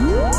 Ooh.